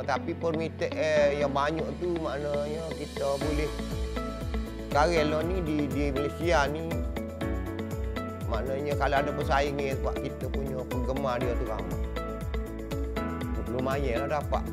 tetapi permitted eh yang banyak tu maknanya kita boleh karelo ni di di Malaysia ni. Maknanya kalau ada pesaing ni kita punya penggemar dia tu ramai. Lumayan lah dapat.